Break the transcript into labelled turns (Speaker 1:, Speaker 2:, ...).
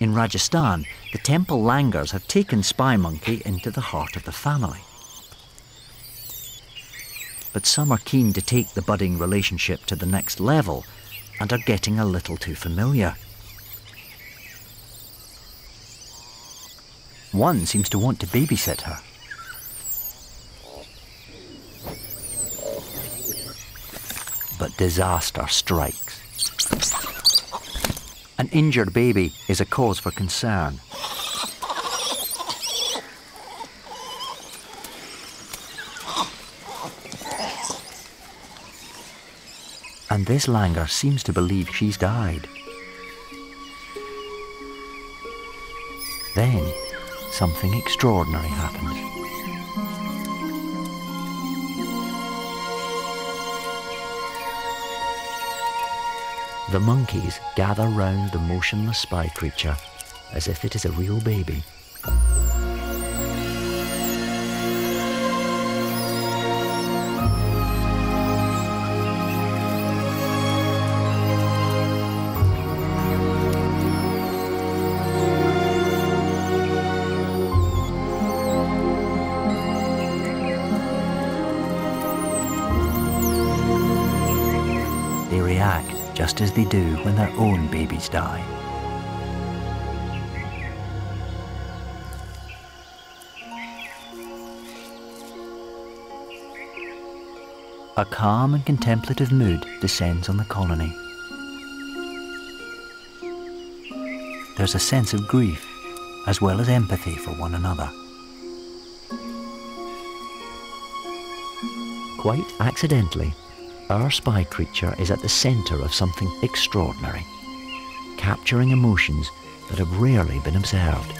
Speaker 1: In Rajasthan, the temple langurs have taken Spy Monkey into the heart of the family. But some are keen to take the budding relationship to the next level and are getting a little too familiar. One seems to want to babysit her. But disaster strikes. An injured baby is a cause for concern. And this langur seems to believe she's died. Then, something extraordinary happens. The monkeys gather round the motionless spy creature as if it is a real baby. They react just as they do when their own babies die. A calm and contemplative mood descends on the colony. There's a sense of grief as well as empathy for one another. Quite accidentally, our spy creature is at the centre of something extraordinary, capturing emotions that have rarely been observed.